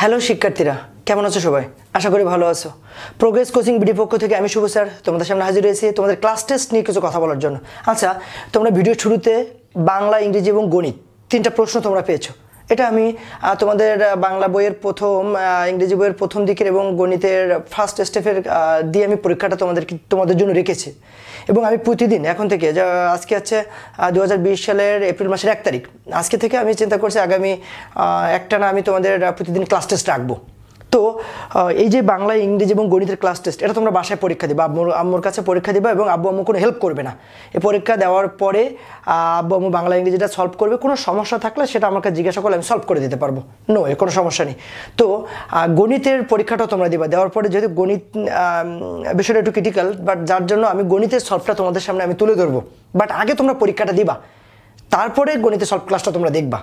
Hello শিক্ষার্থীরা। কেমন আছো সবাই? আশা করি ভালো আছো। প্রোগ্রেস কোচিং বিডি পক্ষ থেকে আমি শুভ স্যার। তোমাদের সামনে হাজির হয়েছি তোমাদের ক্লাস টেস্ট নিয়ে কিছু কথা বলার জন্য। আচ্ছা তোমরা ভিডিও শুরুতে বাংলা, ইংরেজি এবং গণিত তিনটা প্রশ্ন তোমরা পেয়েছ। এটা আমি তোমাদের বাংলা বইয়ের প্রথম ইংরেজি বইয়ের প্রথম দিকের এবং গণিতের ফার্স্ট স্টেপের দিয়ে আমি পরীক্ষাটা তোমাদের তোমাদের জন্য রেখেছি। এবং আমি প্রতিদিন, এখন থেকে, যা, আজকে হচ্ছে দু হাজার বিশ সালের এপ্রিল মাসের এক তারিখ, আজকে থেকে আমি চিন্তা করছি আগামী একটা না আমি তোমাদের প্রতিদিন ক্লাস টেস্ট রাখব। তো এই যে বাংলা, ইংরেজি এবং গণিতের ক্লাস টেস্ট এটা তোমরা বাসায় পরীক্ষা দিবা। আব্বুর আম্মুর কাছে পরীক্ষা দিবা এবং আব্বু আম্মু কোনো হেল্প করবে না। এই পরীক্ষা দেওয়ার পরে আব্বু আম্মু বাংলা, ইংরেজিটা সলভ করবে। কোনো সমস্যা থাকলে সেটা আমাকে জিজ্ঞাসা করলে আমি সলভ করে দিতে পারব। নো এর কোনো সমস্যা নেই। তো গণিতের পরীক্ষাটাও তোমরা দিবা। দেওয়ার পরে যেহেতু গণিত বিষয়টা একটু ক্রিটিক্যাল বাট যার জন্য আমি গণিতের সলভটা তোমাদের সামনে আমি তুলে ধরবো। বাট আগে তোমরা পরীক্ষাটা দিবা। তারপরে গণিতের সলভ ক্লাসটা তোমরা দেখবা।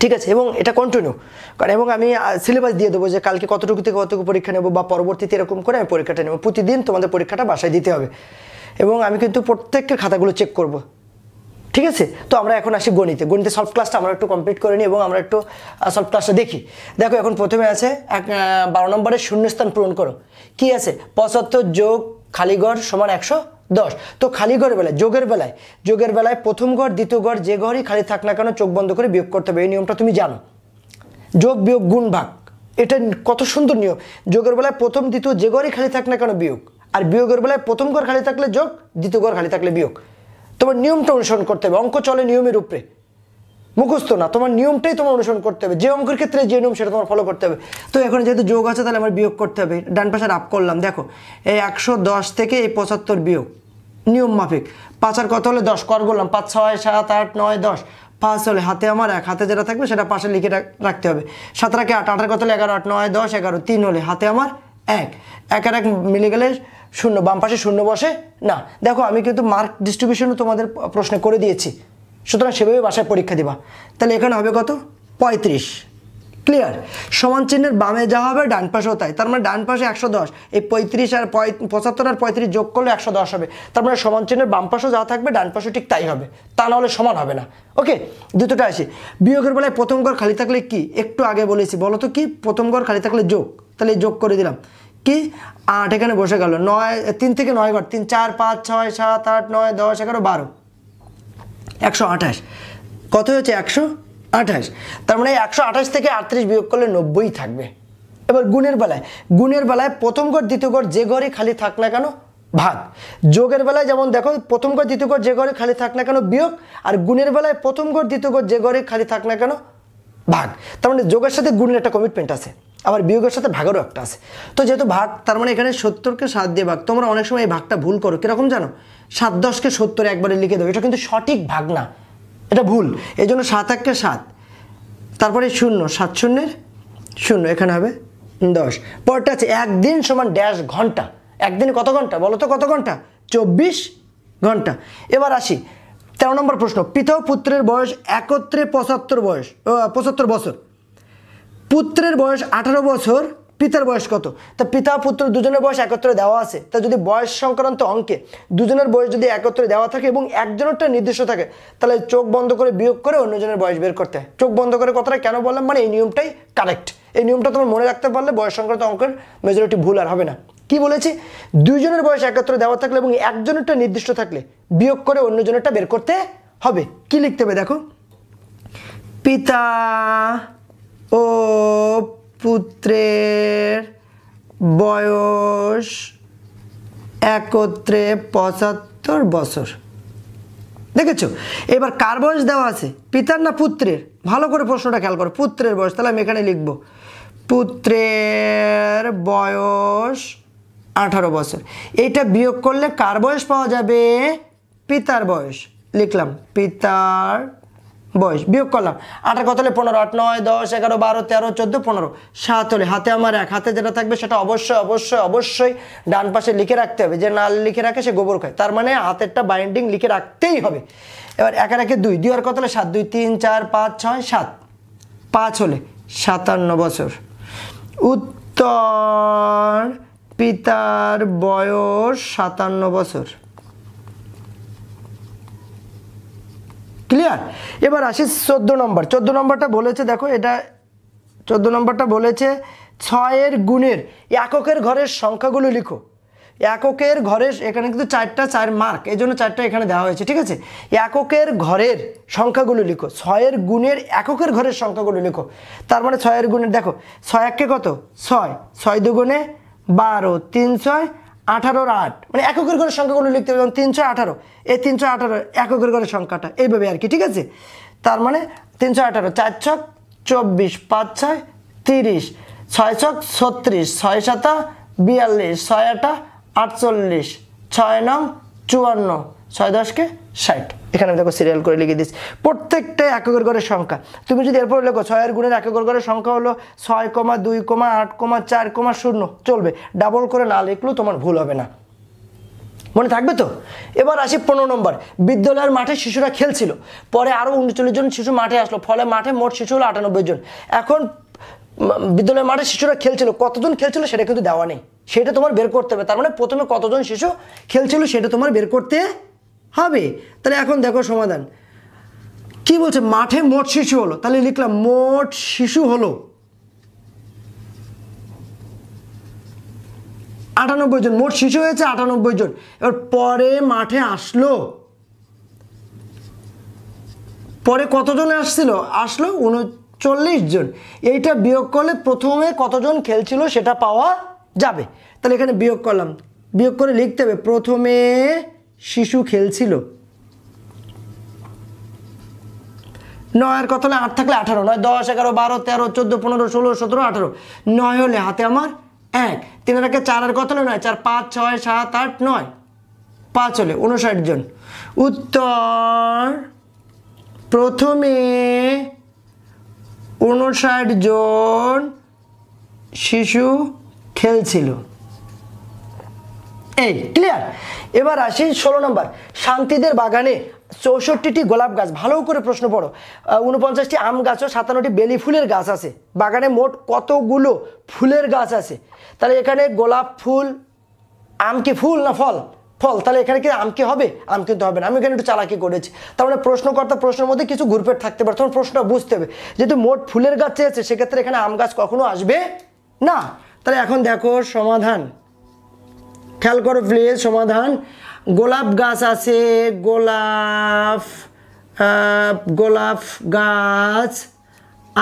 ঠিক আছে, এবং এটা কন্টিনিউ কারণ এবং আমি সিলেবাস দিয়ে দেবো যে কালকে কতটুকু থেকে কতটুকু পরীক্ষা নেব বা পরবর্তীতে এরকম করে আমি পরীক্ষাটা নেব। প্রতিদিন তোমাদের পরীক্ষাটা বাসায় দিতে হবে। এবং আমি কিন্তু প্রত্যেকটা খাতাগুলো চেক করব। ঠিক আছে? তো আমরা এখন আসি গণিতে। গণিতে সলভ ক্লাসটা আমরা একটু কমপ্লিট করে নিই এবং আমরা একটু সলভ ক্লাসটা দেখি। দেখো, এখন প্রথমে আছে, এক বারো নম্বরের শূন্যস্থান পূরণ করো। কি আছে? পঁচাত্তর যোগ খালিগড় সমান একশো দশ। তো খালি ঘর বেলায়, যোগের বেলায় যোগের বেলায় প্রথম ঘর, দ্বিতীয় ঘর, যে ঘরই খালি থাক না কেন চোখ বন্ধ করে বিয়োগ করতে হবে। এই নিয়মটা তুমি জানো। যোগ, বিয়োগ, গুণ, ভাগ। এটা কত সুন্দর নিয়ম। যোগের বেলায় প্রথম, দ্বিতীয় যে ঘরই খালি থাক না কেন বিয়োগ। আর বিয়োগের বেলায় প্রথম ঘর খালি থাকলে যোগ, দ্বিতীয় ঘর খালি থাকলে বিয়োগ। তোমার নিয়মটা অনুসরণ করতে হবে। অঙ্ক চলে নিয়মের উপরে। মুখস্থ না, তোমার নিয়মটাই তোমার অনুসরণ করতে হবে। যে অঙ্কের ক্ষেত্রে যে নিয়ম, সেটা তোমার ফলো করতে হবে। তো এখন যেহেতু যোগ আছে, তাহলে আমার বিয়োগ করতে হবে। ডান পাশে আপ করলাম। দেখো, এই একশো দশ থেকে এই পঁচাত্তর বিয়োগ। নিয়ম মাফিক। পাঁচ আর কত হলে দশ? কর করলাম। পাঁচ, ছয়, সাত, আট, নয়, দশ। পাঁচ হলে হাতে আমার এক, হাতে যেটা থাকবে সেটা পাশে লিখে রাখতে হবে। সাত রাখে আট, আটের কত হলে এগারো, আট, নয়, দশ, এগারো, তিন হলে হাতে আমার এক। এক আর এক মিলে গেলে শূন্য, বাম পাশে শূন্য বসে না। দেখো, আমি কিন্তু মার্ক ডিস্ট্রিবিউশনও তোমাদের প্রশ্নে করে দিয়েছি। সুতরাং সেভাবে বাসায় পরীক্ষা দিবা। তাহলে এখানে হবে কত? পঁয়ত্রিশ। ক্লিয়ার সমান চিহ্নের বামে যা হবে ডান পাশেও তাই। তার মানে ডান পাশে একশো দশ। এই পঁয়ত্রিশ আর পঁচাত্তর আর পঁয়ত্রিশ যোগ করলে একশো দশ হবে। তার মানে সমান চিহ্নের বাম পাশেও যা থাকবে, ডান পাশেও ঠিক তাই হবে। তা না হলে সমান হবে না। ওকে দ্বিতীয়টা আসি। বিয়োগের বেলায় প্রথম ঘর খালি থাকলে কি? একটু আগে বলেছি। বলো তো কি? প্রথম ঘর খালি থাকলে যোগ। তাহলে যোগ করে দিলাম। কি? আট এখানে বসে গেল। নয়, তিন থেকে নয় ঘর। তিন, চার, পাঁচ, ছয়, সাত, আট, নয়, দশ, এগারো, বারো। একশো আঠাশ। কত হচ্ছে একশো আঠাশ। তার মানে একশো আঠাশ থেকে আটত্রিশ বিয়োগ করলে নব্বই থাকবে। এবার গুণের বেলায়। গুণের বেলায় প্রথম ঘর, দ্বিতীয় ঘর যে ঘরে খালি থাক না কেন, ভাগ। যোগের বেলায় যেমন দেখো, প্রথম ঘর, দ্বিতীয় ঘর যে ঘরে খালি থাক না কেন, বিয়োগ। আর গুণের বেলায় প্রথম ঘর, দ্বিতীয় ঘর যে ঘরে খালি থাক না কেন, ভাগ। তার মানে যোগের সাথে গুণের একটা কমিটমেন্ট আছে। আবার বিয়োগের সাথে ভাগেরও একটা আছে। তো যেহেতু ভাগ, তার মানে এখানে সত্তরকে সাত দিয়ে ভাগ। তোমরা অনেক সময় এই ভাগটা ভুল করো। কীরকম জানো? সাত, দশকে সত্তর একবারে লিখে দেবো। এটা কিন্তু সঠিক ভাগ না। এটা ভুল। এই জন্য সাত এককে সাত। তারপরে শূন্য। সাত শূন্যের শূন্য। এখানে হবে দশ। পরটা আছে একদিন সমান ড্যাশ ঘণ্টা। একদিনে কত ঘণ্টা? বলো তো কত ঘণ্টা? চব্বিশ ঘণ্টা। এবার আসি। তেরো নম্বর প্রশ্ন। পিতা পুত্রের বয়স একত্রে পঁচাত্তর বয়স পঁচাত্তর বছর। পুত্রের বয়স আঠারো বছর, পিতার বয়স কত? তা পিতা, পুত্র দুজনের বয়স একত্রে দেওয়া আছে। তা যদি বয়স সংক্রান্ত অঙ্কে দুজনের বয়স যদি একত্রে দেওয়া থাকে এবং একজনেরটা নির্দিষ্ট থাকে, তাহলে চোখ বন্ধ করে বিয়োগ করে অন্যজনের বয়স বের করতে হয়। চোখ বন্ধ করে কথাটা কেন বললাম? মানে এই নিয়মটাই কারেক্ট এই নিয়মটা তোমার মনে রাখতে পারলে বয়স সংক্রান্ত অঙ্কের মেজরিটি ভুল আর হবে না। কি বলেছি? দুইজনের বয়স একত্রে দেওয়া থাকলে এবং একজনেরটা নির্দিষ্ট থাকলে বিয়োগ করে অন্যজনেরটা বের করতে হবে। কি লিখতে হবে দেখো? পিতা ও পুত্রের বয়স একত্রে পঁচাত্তর বছর। দেখেছ? এবার কার বয়স দেওয়া আছে? পিতার না পুত্রের? ভালো করে প্রশ্নটা খেয়াল করো। পুত্রের বয়স, তাহলে আমি এখানে লিখব। পুত্রের বয়স আঠারো বছর। এইটা বিয়োগ করলে কার বয়স পাওয়া যাবে? পিতার বয়স। লিখলাম, পিতার বয়স, বিয়োগ করলাম। আঠার কত হলে পনেরো, আট, নয়, দশ, এগারো, বারো, তেরো, চোদ্দ, পনেরো। সাত হলে হাতে আমার এক, হাতে যেটা থাকবে সেটা অবশ্যই অবশ্যই অবশ্যই ডান পাশে লিখে রাখতে হবে। যে না লিখে রাখে সে গোবর খায়। তার মানে হাতেরটা বাইন্ডিং লিখে রাখতেই হবে। এবার একে রাখে দুই দুই আর কত হলে সাত, দুই, তিন, চার, পাঁচ, ছয়, সাত। পাঁচ হলে সাতান্ন বছর। উত্তর, পিতার বয়স সাতান্ন বছর। ক্লিয়ার এবার আসি চোদ্দ নম্বর। চোদ্দ নম্বরটা বলেছে, দেখো, এটা চোদ্দ নম্বরটা বলেছে, ছয়ের গুণের এককের ঘরের সংখ্যাগুলো লিখো। এককের ঘরের, এখানে কিন্তু চারটা চার মার্ক এই জন্য চারটা এখানে দেওয়া হয়েছে, ঠিক আছে? এককের ঘরের সংখ্যাগুলো লিখো, ছয়ের গুণের এককের ঘরের সংখ্যাগুলো লিখো। তার মানে ছয়ের গুণের, দেখো, ছয় এককে কত? ছয় ছয় দুগুণে বারো, তিন ছয় আঠারোর আট। মানে এককের ঘরের সংখ্যাগুলো লিখতে হবে, যেমন তিনশো আঠারো। এই তিনশো আঠারো এককের ঘরের সংখ্যাটা, এইভাবে আর কি, ঠিক আছে? তার মানে তিনশো আঠারো, চার ছক চব্বিশ, পাঁচ ছয় তিরিশ, ছয় ছক ছত্রিশ, ছয় সাতা বিয়াল্লিশ, ছয় আটা আটচল্লিশ, ছয় নং চুয়ান্ন। ছয় দশকে ষাট। এখানে আমি দেখো সিরিয়াল করে লিখে দিচ্ছি প্রত্যেকটা এককের ঘরের সংখ্যা। তুমি যদি এরপর লেখো ছয়ের গুণের এককের ঘরের সংখ্যা হলো ছয় কমা দুই কমা আট কমা চার কমা শূন্য, চলবে। ডাবল করে না লিখলেও তোমার ভুল হবে না। মনে থাকবে তো? এবার আসি পনেরো নম্বর। বিদ্যালয়ের মাঠে শিশুরা খেলছিল। পরে আরও উনচল্লিশ জন শিশু মাঠে আসলো। ফলে মাঠে মোট শিশু হলো আটানব্বই জন। এখন বিদ্যালয়ের মাঠে শিশুরা খেলছিল। কতজন খেলছিল সেটা কিন্তু দেওয়া নেই। সেটা তোমার বের করতে হবে। তার মানে প্রথমে কতজন শিশু খেলছিল সেটা তোমার বের করতে হবে? তাহলে এখন দেখো সমাধান। কি বলছে? মাঠে মোট শিশু হলো। তাহলে লিখলাম মোট শিশু হলো আটানব্বই জন। মোট শিশু হয়েছে আটানব্বই জন। এবার পরে মাঠে আসলো। পরে কতজন আসছিল? আসলো উনচল্লিশ জন। এইটা বিয়োগ করলে প্রথমে কতজন খেলছিল সেটা পাওয়া যাবে। তাহলে এখানে বিয়োগ করলাম। বিয়োগ করে লিখতে হবে প্রথমে শিশু খেলছিল। নয়ের কত হলে? আট থাকলে আঠারো, নয়, দশ, এগারো, বারো, তেরো, চোদ্দ, পনেরো, ষোলো, সতেরো, আঠারো। নয় হলে হাতে আমার এক। তিনের একে চার আর কত হলে? নয়, চার, পাঁচ, ছয়, সাত, আট, নয়। পাঁচ হলে উনষাট জন। উত্তর, প্রথমে উনষাট জন শিশু খেলছিল। এই ক্লিয়ার এবার আসি ষোলো নম্বর। শান্তিদের বাগানে চৌষট্টিটি গোলাপ গাছ। ভালো করে প্রশ্ন পড়ো। উনপঞ্চাশটি আম গাছ ও সাতান্নটি বেলি ফুলের গাছ আছে। বাগানে মোট কতগুলো ফুলের গাছ আছে? তাহলে এখানে গোলাপ ফুল, আম কি ফুল না ফল? ফল। তাহলে এখানে কি আম কি হবে? আম কিন্তু হবে না। আমি এখানে একটু চালাকি করেছি। তার মানে প্রশ্নকর্তা প্রশ্নের মধ্যে কিছু ঘুরপেট থাকতে পারে। তখন প্রশ্নটা বুঝতে হবে। যেহেতু মোট ফুলের গাছ চেয়েছে, সেক্ষেত্রে এখানে আম গাছ কখনো আসবে না। তাহলে এখন দেখো সমাধান। খেয়াল করো প্লিজ সমাধান। গোলাপ গাছ আছে, গোলাপ গোলাপ গাছ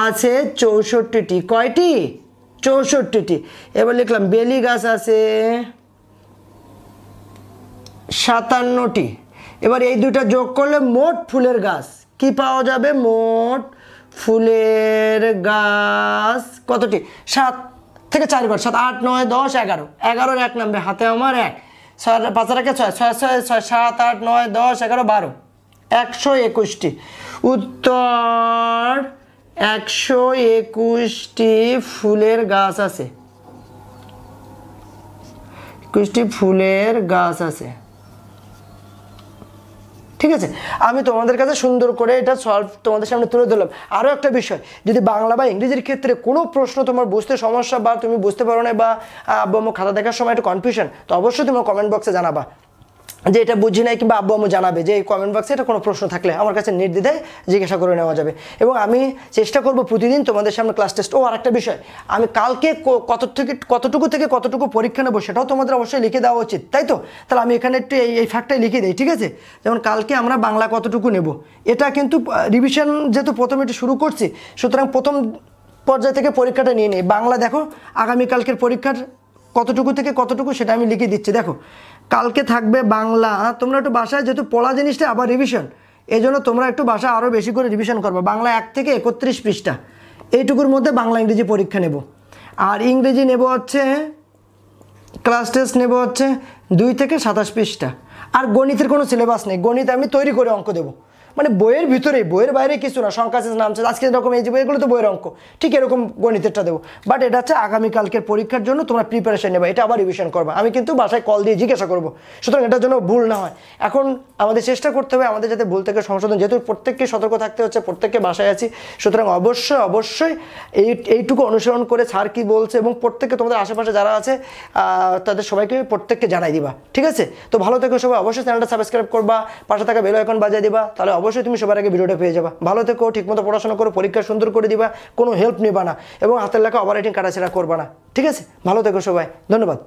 আছে চৌষট্টিটি। কয়টি? চৌষট্টিটি। এবার লিখলাম, বেলি গাছ আছে সাতান্নটি। এবার এই দুইটা যোগ করলে মোট ফুলের গাছ। কি পাওয়া যাবে? মোট ফুলের গাছ কতটি? সাত থেকে চার ঘর সাত, আট, নয়, দশ, এগারো। এগারোর এক নামবে, হাতে আমার এক। ছয়, পাঁচ রাখে ছয় ছয় ছয় ছয়, সাত, আট, নয়, দশ, এগারো, বারো। একশো একুশটি। উত্তর, একশো একুশটি ফুলের গাছ আছে। একুশটি ফুলের গাছ আছে। ঠিক আছে? আমি তোমাদের কাছে সুন্দর করে এটা সলভ তোমাদের সামনে তুলে ধরলাম। আরও একটা বিষয়, যদি বাংলা বা ইংরেজির ক্ষেত্রে কোনো প্রশ্ন তোমার বুঝতে সমস্যা বা তুমি বুঝতে পারো না বা আব্বা খাতা দেখার সময় একটা কনফিউশন তো অবশ্যই তোমার কমেন্ট বক্সে জানাবা। যে এটা বুঝি নাই কিংবা আব্বু আম্মু জানাবে যে এই কমেন্ট বক্সে এটা কোনো প্রশ্ন থাকলে আমার কাছে নির্দ্বিধায় জিজ্ঞাসা করে নেওয়া যাবে। এবং আমি চেষ্টা করব প্রতিদিন তোমাদের সামনে ক্লাস টেস্ট ও আরেকটা বিষয়, আমি কালকে কত থেকে, কতটুকু থেকে কতটুকু পরীক্ষা নেব সেটাও তোমাদের অবশ্যই লিখে দেওয়া উচিত, তাই তো? তাহলে আমি এখানে একটু এই এই ফ্যাক্টটাই লিখে দিই, ঠিক আছে? যেমন কালকে আমরা বাংলা কতটুকু নেব, এটা কিন্তু রিভিশন যেহেতু প্রথমে একটু শুরু করছি, সুতরাং প্রথম পর্যায় থেকে পরীক্ষাটা নিয়ে নিই। বাংলা দেখো, আগামীকালকের পরীক্ষার কতটুকু থেকে কতটুকু সেটা আমি লিখে দিচ্ছি। দেখো, কালকে থাকবে বাংলা। তোমরা একটু বাসায় যেহেতু পড়া জিনিসটা আবার রিভিশন এই জন্য তোমরা একটু বাসা আরও বেশি করে রিভিশন করবে। বাংলা এক থেকে একত্রিশ পৃষ্ঠা। এইটুকুর মধ্যে বাংলা ইংরেজি পরীক্ষা নেব। আর ইংরেজি নেব হচ্ছে ক্লাস টেস্ট নেব হচ্ছে দুই থেকে সাতাশ পৃষ্ঠা। আর গণিতের কোনো সিলেবাস নেই। গণিত আমি তৈরি করে অঙ্ক দেবো। মানে বইয়ের ভিতরেই, বইয়ের বাইরে কিছু না, সংখ্যা শেষ নামছে আজকে এরকম এই যে বইগুলো তো বইয়ের অঙ্ক, ঠিক এরকম গণিতেরটা দেবো। বাট এটা হচ্ছে আগামীকালকের পরীক্ষার জন্য তোমরা প্রিপারেশন নেবে, এটা আবার রিভিশন করবে। আমি কিন্তু বাসায় কল দিয়ে জিজ্ঞাসা করব, সুতরাং এটার জন্য ভুল না হয়। এখন আমাদের চেষ্টা করতে হবে, আমাদের যাতে ভুল থেকে সংশোধন, যেহেতু প্রত্যেককে সতর্ক থাকতে হচ্ছে, প্রত্যেককে বাসায় আছি, সুতরাং অবশ্যই অবশ্যই এই, এইটুকু অনুসরণ করে স্যার কি বলছে এবং প্রত্যেককে তোমাদের আশেপাশে যারা আছে তাদের সবাইকে প্রত্যেককে জানাই দিবা, ঠিক আছে? তো ভালো থেকো সবাই, অবশ্যই চ্যানেলটা সাবস্ক্রাইব করবা, পাশে থাকা বেল আইকন বাজিয়ে দিবা, তাহলে অবশ্যই তুমি সবার আগে ভিডিওটা পেয়ে যাবা। ভালো থেকো, ঠিকমতো পড়াশোনা করো, পরীক্ষা সুন্দর করে দিবা, কোনো হেল্প নেবা না এবং হাতের লেখা অপারেটিং কাটাছেড়া করবা না। ঠিক আছে? ভালো থেকো সবাই। ধন্যবাদ।